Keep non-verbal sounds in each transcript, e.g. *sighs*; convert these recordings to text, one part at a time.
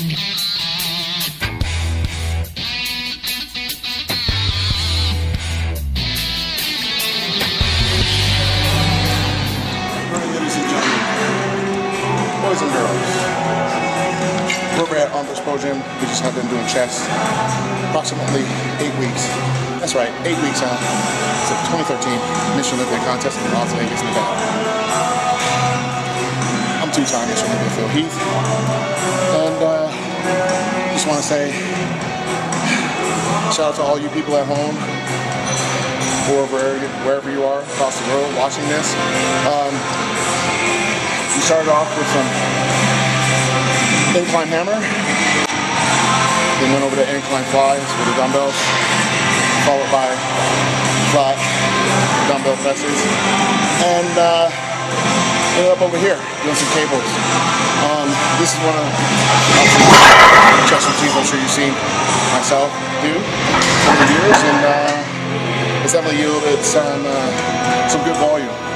Boys and girls, we're at Pro Gym. We just have been doing chest approximately eight weeks. That's right, eight weeks out. It's a 2013 Mr. Olympia contest in Las Vegas, Nevada. I'm two-time from Phil Heath, and uh, just want to say *sighs* shout out to all you people at home or wherever, wherever you are across the world watching this. Um, we started off with some incline hammer, then went over to incline flies with the dumbbells, followed by flat dumbbell presses, and uh, up over here doing some cables. Um, this is one of the chest I'm sure you've seen myself do over the years, and uh, it's definitely yielded some uh, some good volume.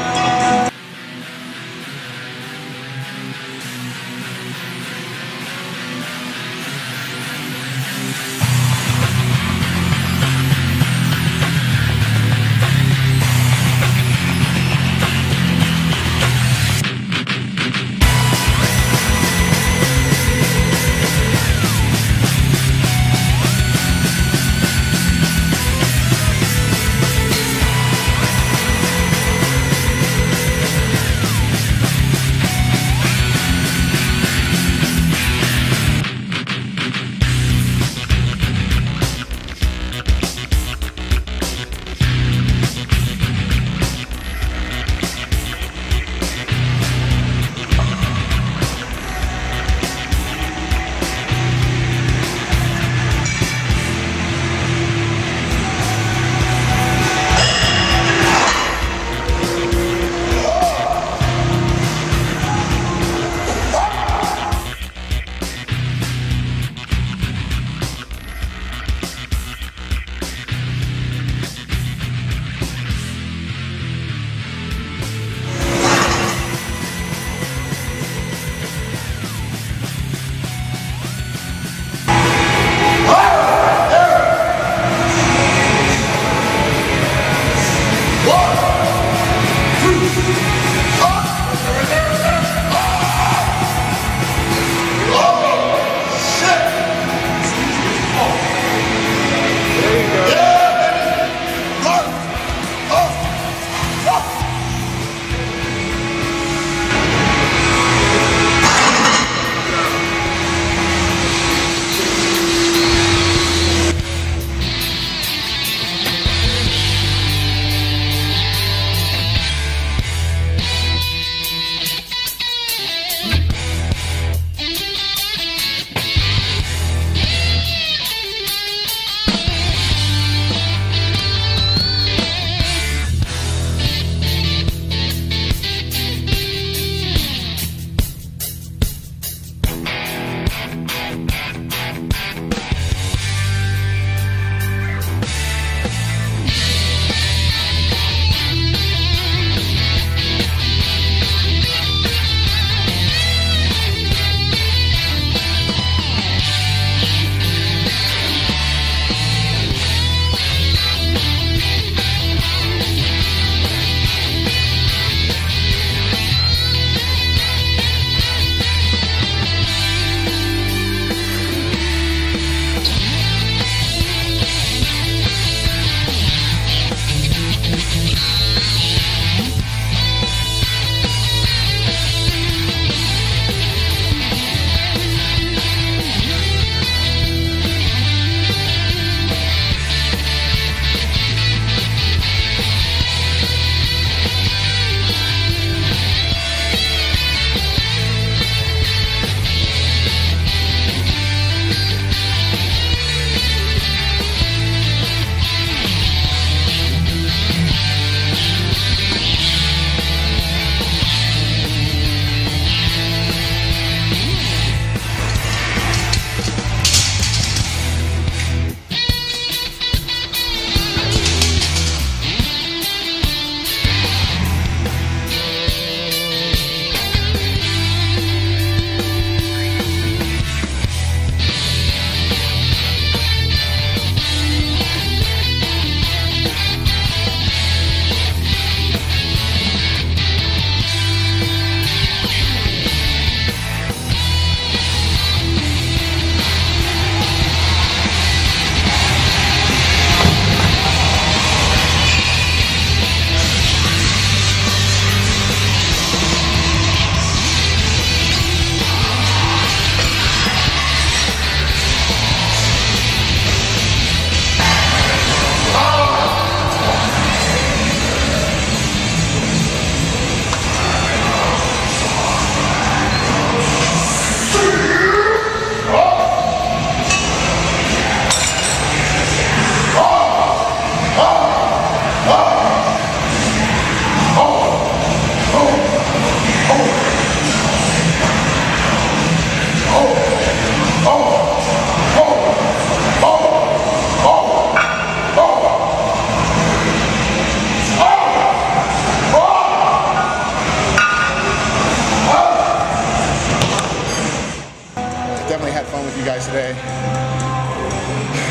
You guys today.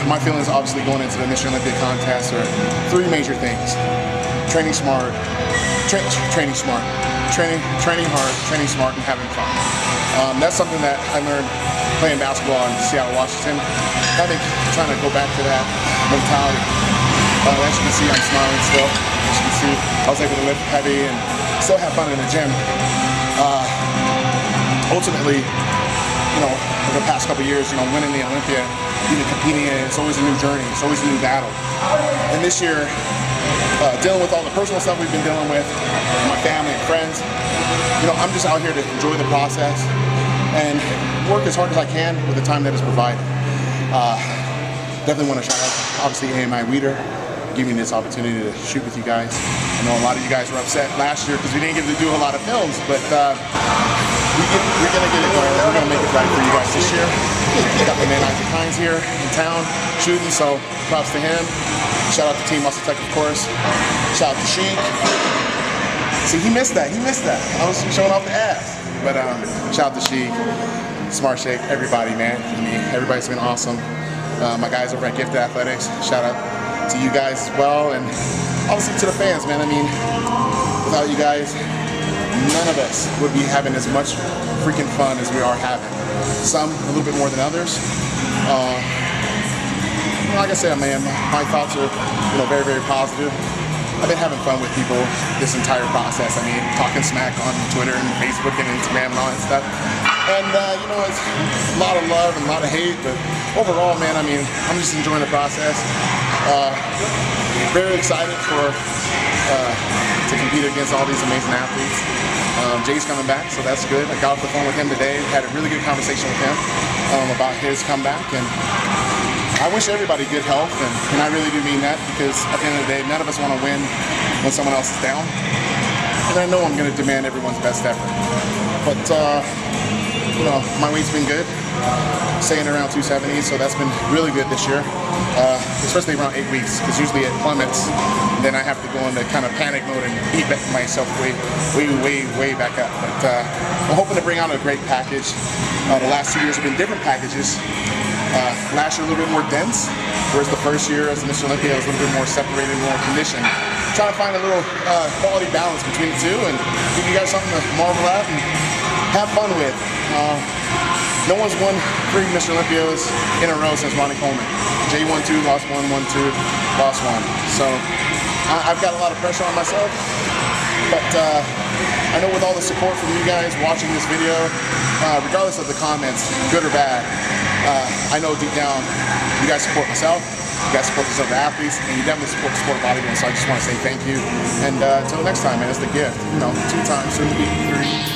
My feelings obviously going into the Mr. Olympia contest are three major things. Training smart, tra training smart, training, training hard, training smart, and having fun. Um, that's something that I learned playing basketball in Seattle, Washington. I think trying to go back to that mentality. Uh, as you can see, I'm smiling still. As you can see, I was able to lift heavy and still have fun in the gym. Uh, ultimately, you know, the past couple years, you know, winning the Olympia, even competing in it, it's always a new journey. It's always a new battle. And this year, uh, dealing with all the personal stuff we've been dealing with, my family and friends, you know, I'm just out here to enjoy the process and work as hard as I can with the time that is provided. Uh, definitely want to shout out, obviously, AMI Weider, giving me this opportunity to shoot with you guys. I know a lot of you guys were upset last year because we didn't get to do a lot of films, but uh, we get, we're going to get it going. We're going to make it right for you guys this year. Got my man Isaac Hines here in town shooting, so props to him. Shout out to Team MuscleTech, of course. Shout out to Sheik. See, he missed that. He missed that. I was showing off the ass. But um, shout out to Sheik, Smart Shake, everybody, man. I mean, everybody's been awesome. Uh, my guys over at Gifted Athletics, shout out to you guys as well, and obviously to the fans, man. I mean, without you guys, none of us would be having as much freaking fun as we are having. Some a little bit more than others. Uh, like I said, man, my thoughts are, you know, very, very positive. I've been having fun with people this entire process. I mean, talking smack on Twitter and Facebook and Instagram and all that stuff. And, uh, you know, it's a lot of love and a lot of hate, but overall, man, I mean, I'm just enjoying the process. Uh, very excited for uh, to compete against all these amazing athletes. Um, Jay's coming back, so that's good. I got off the phone with him today, had a really good conversation with him um, about his comeback, and I wish everybody good health, and, and, I really do mean that because at the end of the day, none of us want to win when someone else is down. And I know I'm going to demand everyone's best effort. But, uh, you know, my weight's been good, staying around 270, so that's been really good this year, uh, especially around eight weeks, because usually it plummets, then I have to go into kind of panic mode and beat myself way, way, way, way back up. But uh, I'm hoping to bring out a great package. Uh, the last two years have been different packages. Uh, last year a little bit more dense, whereas the first year as Mr. Olympia was a little bit more separated, more conditioned. Trying to find a little uh, quality balance between the two and give you guys something to marvel at and have fun with. Uh, no one's won three Mr. Olympias in a row since Ronnie Coleman. Jay won two, lost one, won two, lost one. So I, have got a lot of pressure on myself, but uh, I know with all the support from you guys watching this video, uh, regardless of the comments, good or bad, uh, I know deep down you guys support myself, you guys support these other athletes, and you definitely support the sport of bodybuilding. So I just want to say thank you. And uh, until next time, man, it's the gift. You know, two times, soon to be three.